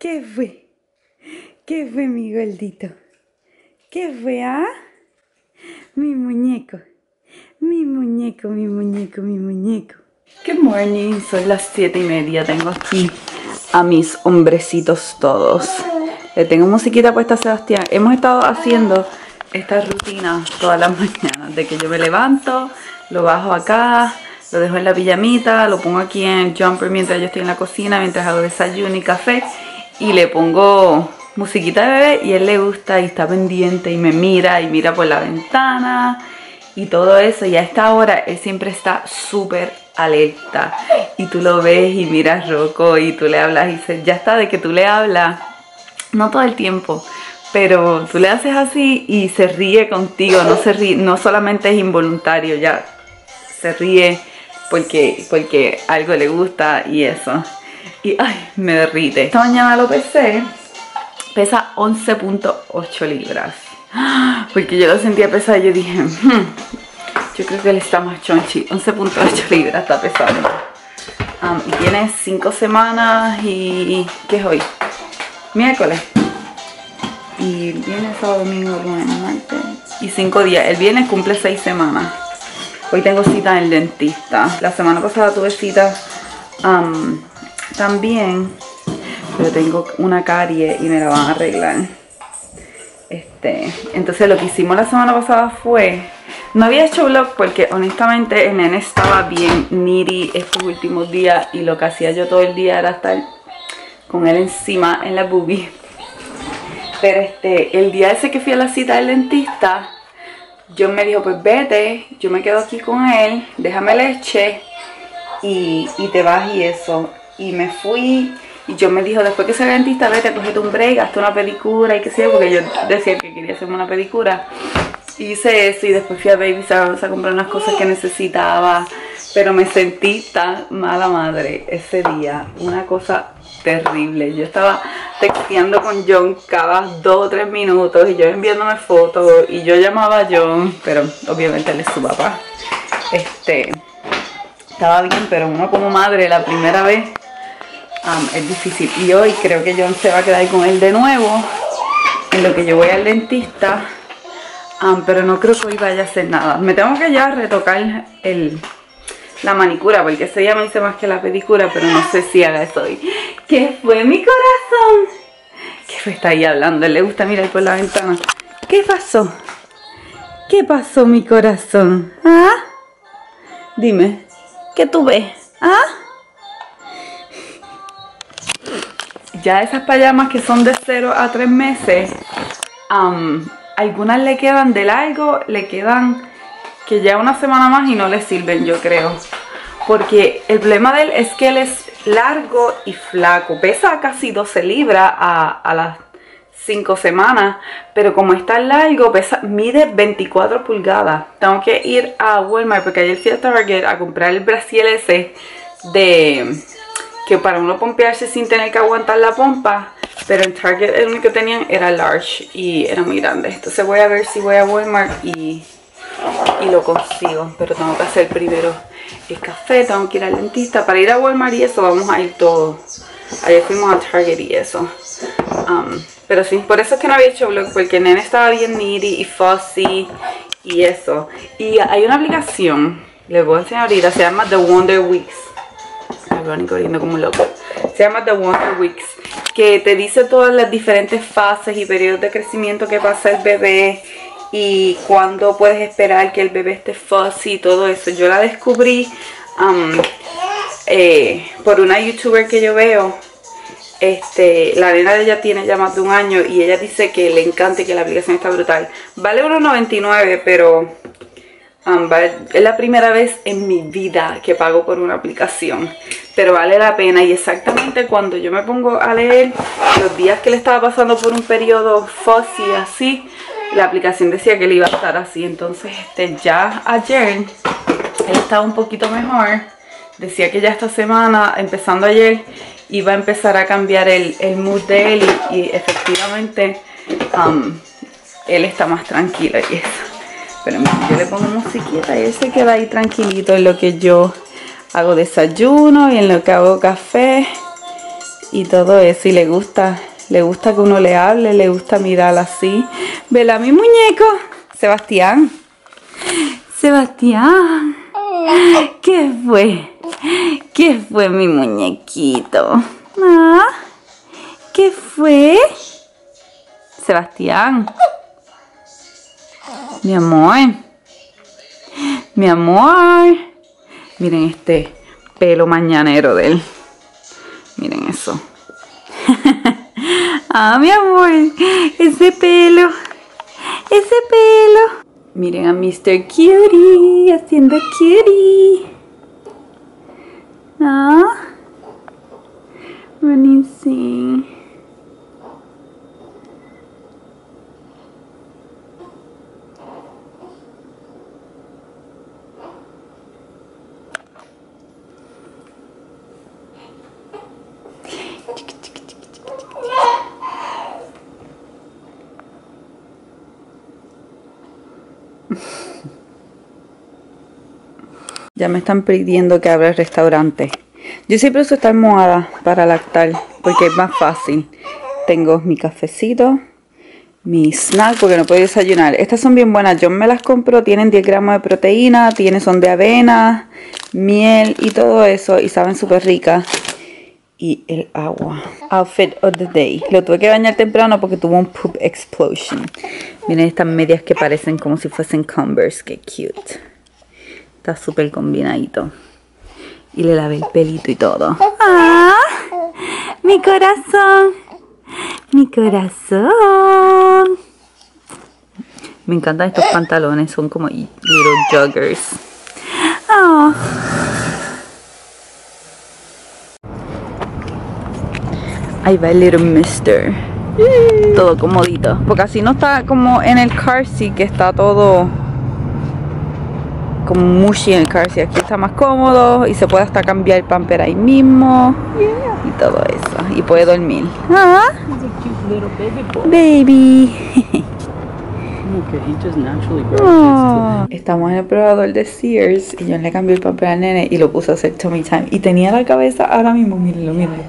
¿Qué fue? ¿Qué fue mi gordito? ¿Qué fue, ah? Mi muñeco. Mi muñeco, mi muñeco, mi muñeco. Good morning, son las siete y media. Tengo aquí a mis hombrecitos todos. Le tengo musiquita puesta a Sebastián. Hemos estado haciendo esta rutina todas las mañanas. De que yo me levanto, lo bajo acá, lo dejo en la pijamita, lo pongo aquí en el jumper mientras yo estoy en la cocina, mientras hago desayuno y café y le pongo musiquita de bebé y él le gusta y está pendiente y me mira y mira por la ventana y todo eso. Y a esta hora él siempre está súper alerta. Y tú lo ves y miras Rocco y tú le hablas y dices, ya está de que tú le hablas, no todo el tiempo, pero tú le haces así y se ríe contigo, no se ríe, no solamente es involuntario, ya se ríe porque, porque algo le gusta y eso y ay, me derrite. Esta mañana lo pesé, pesa 11.8 libras. Porque yo lo sentía pesado y yo dije, hmm, yo creo que él está más chonchi. 11.8 libras está pesando. y tiene 5 semanas y... ¿qué es hoy? Miércoles. Y viene sábado, domingo, lunes, martes. Y 5 días. El viernes cumple 6 semanas. Hoy tengo cita en el dentista. La semana pasada tuve cita también, pero tengo una carie y me la van a arreglar. Este, entonces lo que hicimos la semana pasada fue, no había hecho vlog porque honestamente el nene estaba bien needy estos últimos días y lo que hacía yo todo el día era estar con él encima en la boobie. Pero este, el día ese que fui a la cita del dentista, yo me dijo, pues vete, yo me quedo aquí con él, déjame leche y, y te vas y eso y me fui y yo me dijo, después que sea dentista, vete, cogete un break, hazte una pedicura y qué sé yo, porque yo decía que quería hacerme una pedicura. Hice eso y después fui a Baby a comprar unas cosas que necesitaba, pero me sentí tan mala madre ese día, una cosa terrible. Yo estaba texteando con John cada dos o tres minutos y yo enviándome fotos y yo llamaba a John, pero obviamente él es su papá. Este, estaba bien, pero uno como madre la primera vez es difícil. Y hoy creo que John se va a quedar con él de nuevo. En lo que yo voy al dentista. pero no creo que hoy vaya a hacer nada. Me tengo que ya retocar el, la manicura. Porque ese día me hice más que la pedicura. Pero no sé si haga eso hoy. ¿Qué fue mi corazón? ¿Qué fue? Está ahí hablando. Le gusta mirar por la ventana. ¿Qué pasó? ¿Qué pasó mi corazón? ¿Ah? Dime. ¿Qué tú ves? ¿Ah? Ya esas payamas que son de 0 a 3 meses, algunas le quedan de largo, le quedan que ya una semana más y no le sirven yo creo. Porque el problema de él es que él es largo y flaco, pesa casi 12 libras a, las 5 semanas, pero como está largo, pesa, mide 24 pulgadas. Tengo que ir a Walmart porque ayer fui a Target a comprar el brasiel ese de que para uno pompearse sin tener que aguantar la pompa. Pero en Target el único que tenían era large y era muy grande. Entonces voy a ver si voy a Walmart y, y lo consigo. Pero tengo que hacer primero el café, tengo que ir al dentista. Para ir a Walmart y eso vamos a ir todos. Ayer fuimos a Target y eso. Um, pero sí, por eso es que no había hecho vlog, porque nene estaba bien needy y fussy y eso. Y hay una aplicación, les voy a enseñar ahorita, se llama The Wonder Weeks corriendo como loco. Se llama The Wonder Weeks, que te dice todas las diferentes fases y periodos de crecimiento que pasa el bebé y cuándo puedes esperar que el bebé esté fuzzy y todo eso. Yo la descubrí um, eh, por una youtuber que yo veo Este, la nena de ella tiene ya más de un año y ella dice que le encanta y que la aplicación está brutal. Vale 1.99, pero es la primera vez en mi vida que pago por una aplicación. Pero vale la pena y exactamente cuando yo me pongo a leer los días que le estaba pasando por un periodo fuzzy así, la aplicación decía que le iba a estar así. Entonces este, ya ayer él estaba un poquito mejor. Decía que ya esta semana, empezando ayer, iba a empezar a cambiar el, mood de él y, efectivamente um, él está más tranquilo y eso. Pero yo le pongo musiquita y él se queda ahí tranquilito en lo que yo hago desayuno y en lo que hago café y todo eso. Y le gusta, le gusta que uno le hable, le gusta mirar así. Vela mi muñeco, Sebastián. Sebastián. ¿Qué fue? ¿Qué fue mi muñequito? ¿Ah? ¿Qué fue? Sebastián. Mi amor. Mi amor. Miren este pelo mañanero de él. Miren eso. ah, mi amor. Ese pelo. Ese pelo. Miren a Mr. Cutie haciendo cutie. Ah. Buenísimo. Ya me están pidiendo que abra el restaurante. Yo siempre uso esta almohada para lactar porque es más fácil. Tengo mi cafecito, mi snack porque no puedo desayunar. Estas son bien buenas. Yo me las compro. Tienen 10 gramos de proteína, tienen, son de avena, miel y todo eso. Y saben súper ricas. Y el agua. Outfit of the day. Lo tuve que bañar temprano porque tuvo un poop explosion. Miren estas medias que parecen como si fuesen Converse. Qué cute. Está súper combinadito. Y le lavé el pelito y todo. ¡Ah! ¡Mi corazón! ¡Mi corazón! Me encantan estos pantalones. Son como little joggers. Oh. Ahí va el little mister. Todo comodito. Porque así no está como en el car seat que está todo como mushy en el car si aquí está más cómodo y se puede hasta cambiar el pamper ahí mismo y todo eso y puede dormir ¿Ah? baby oh. Estamos en el probador de Sears y yo le cambié el papel al nene y lo puse a hacer Tommy Time. Y tenía la cabeza ahora mismo, mírenlo, mírenlo.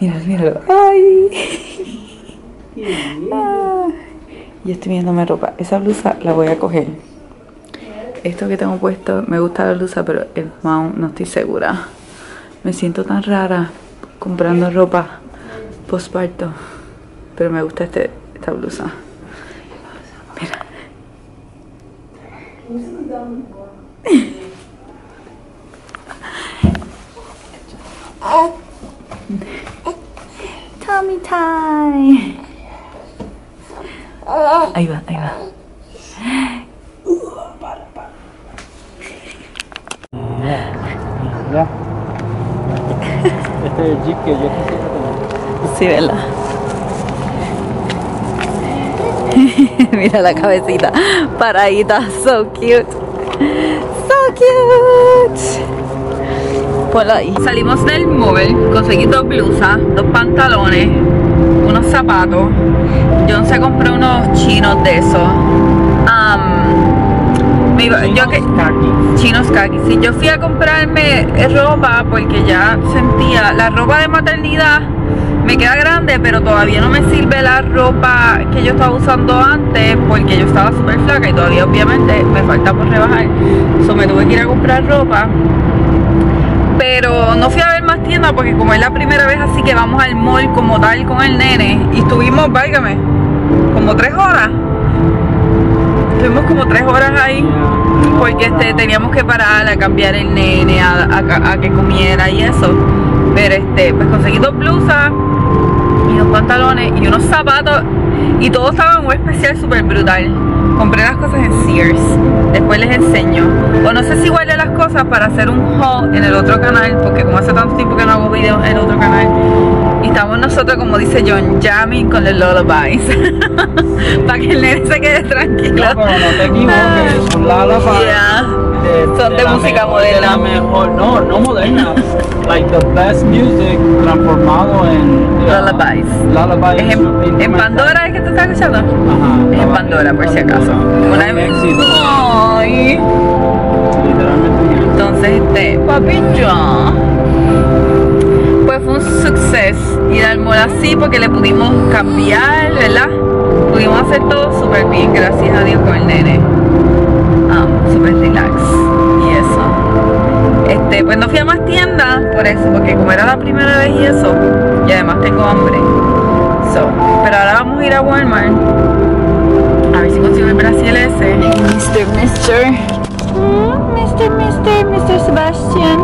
Míralo, míralo. ¡Ay! Ah. Y estoy viéndome ropa. Esa blusa la voy a coger esto que tengo puesto, me gusta la blusa, pero el mount no estoy segura. Me siento tan rara comprando ropa postparto, pero me gusta este, esta blusa. Mira. Tommy time. Ahí va, ahí va. Este es el jeep que yo quisiera tener. Sí, ¿verdad? Mira la cabecita paradita, so cute. So cute. Ponlo ahí. Salimos del móvil, conseguí dos blusas, dos pantalones, unos zapatos. John se compró unos chinos de esos. Um, yo que, chinos kaki. Si yo fui a comprarme ropa porque ya sentía la ropa de maternidad me queda grande, pero todavía no me sirve la ropa que yo estaba usando antes porque yo estaba súper flaca y todavía obviamente me falta por rebajar. So me tuve que ir a comprar ropa. Pero no fui a ver más tiendas porque como es la primera vez así que vamos al mall como tal con el nene y estuvimos, válgame, como tres horas Estuvimos como tres horas ahí porque este, teníamos que parar a cambiar el nene, a, que comiera y eso. Pero este, pues conseguí dos blusas y dos pantalones y unos zapatos y todo estaba muy especial, súper brutal. Compré las cosas en Sears, después les enseño. O no sé si guardé las cosas para hacer un haul en el otro canal, porque como hace tanto tiempo que no hago videos en el otro canal, y estamos nosotros, como dice John, jamming con el lullabies. para que el nene se quede tranquilo. No, pero no te equivoques, son lullabies. Yeah. de- Son de música mejor- de la moderna. mejor, no, no moderna. like the best music transformado en uh, Lullabies. lullabies ¿Es en. Pandora es que te estás escuchando? Ajá, Es en Pandora, por si acaso. Una Un éxito, Ay. literalmente un. Entonces, este, papillo. Pues fue un suceso ir al mall así porque le pudimos cambiar, ¿verdad? Pudimos hacer todo súper bien, gracias a Dios con el nene. Um, súper relax. Y eso. Este, pues no fui a más tiendas por eso, porque como era la primera vez y eso, y además tengo hambre. So, pero ahora vamos a ir a Walmart. A ver si consigo el Brasil ese. Mr. Mr. Mr. Mr. Mr. Sebastian.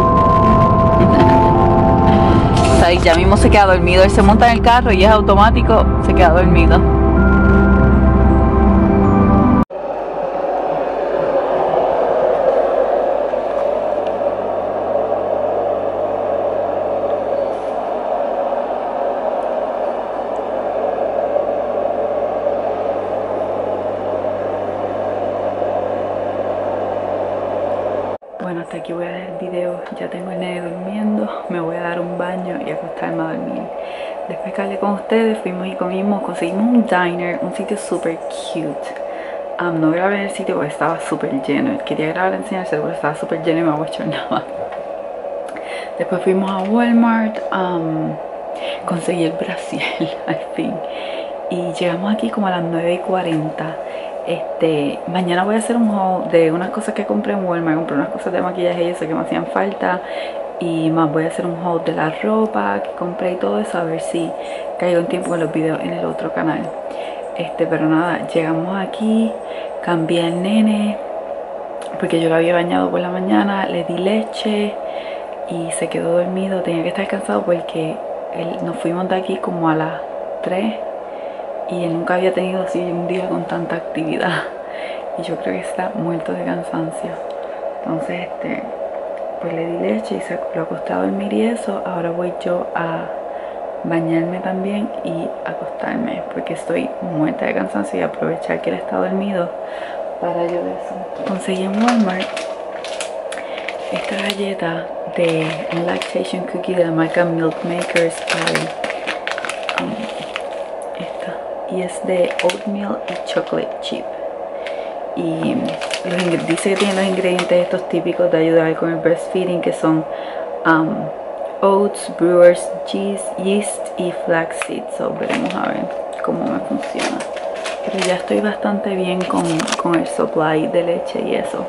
Sea, ya mismo se queda dormido. Él se monta en el carro y es automático, se queda dormido. Ya tengo el nene durmiendo. Me voy a dar un baño y acostarme a dormir. Después que hablé con ustedes, fuimos y comimos. Conseguimos un diner, un sitio súper cute. Um, no grabé el sitio porque estaba súper lleno. Quería grabar enseñárselo, pero estaba súper lleno y me abochornaba. Después fuimos a Walmart. um, conseguí el Brasil al fin. Y llegamos aquí como a las 9 y 40. Este, mañana voy a hacer un haul de unas cosas que compré en Walmart. Compré unas cosas de maquillaje y eso que me hacían falta. Y más voy a hacer un haul de la ropa que compré y todo eso. A ver si caigo en tiempo con los videos en el otro canal. Este, pero nada, llegamos aquí. Cambié al nene. Porque yo lo había bañado por la mañana. Le di leche. Y se quedó dormido. Tenía que estar cansado porque él, nos fuimos de aquí como a las 3 y él nunca había tenido así un día con tanta actividad. Y yo creo que está muerto de cansancio. Entonces este pues le di leche y se lo acosté a dormir y eso. Ahora voy yo a bañarme también y acostarme porque estoy muerta de cansancio y aprovechar que él está dormido para yo eso conseguí en Walmart esta galleta de un lactation cookie de la marca Milk Makers es de oatmeal y chocolate chip. Y los dice que tiene los ingredientes estos típicos de ayudar con el breastfeeding que son um, oats, brewers yeast, yeast y flaxseed so veremos a ver cómo me funciona. Pero ya estoy bastante bien con, con el supply de leche y eso.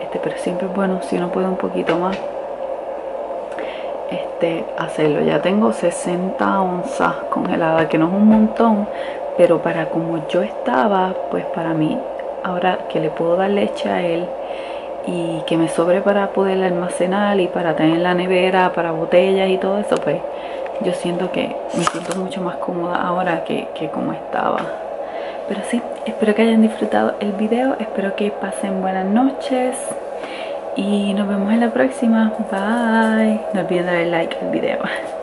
Este pero siempre es bueno si uno puede un poquito más este, hacerlo. Ya tengo 60 onzas congeladas, que no es un montón, pero para como yo estaba, pues para mí, ahora que le puedo dar leche a él y que me sobre para poder almacenar y para tener en la nevera, para botellas y todo eso, pues yo siento que me siento mucho más cómoda ahora que, que como estaba. Pero sí, espero que hayan disfrutado el video, espero que pasen buenas noches y nos vemos en la próxima. Bye. No olviden darle like al video.